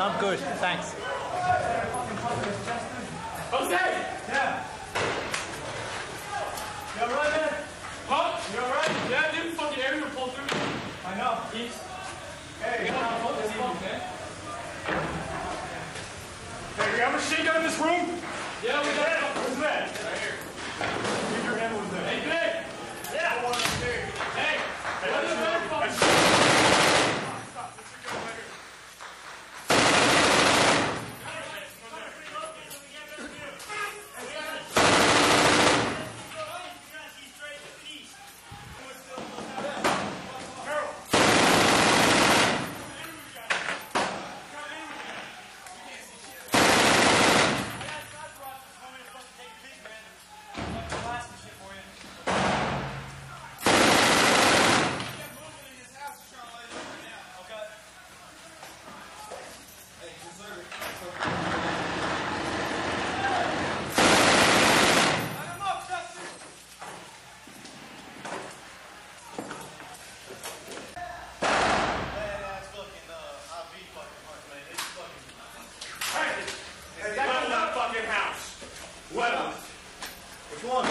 I'm good, thanks. Jose! Yeah. You alright, man? Huh? You alright? Yeah, dude, fucking area pull through. I know. East. Hey, We come gotta on, this focus. man. Hey, you have a machine gun in this room? Yeah, we got it. Where's that? Right here. Keep your hand over there. Hey, Vic! Well. Which one?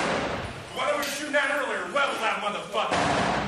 Whatever shooting at earlier. Well, that motherfucker.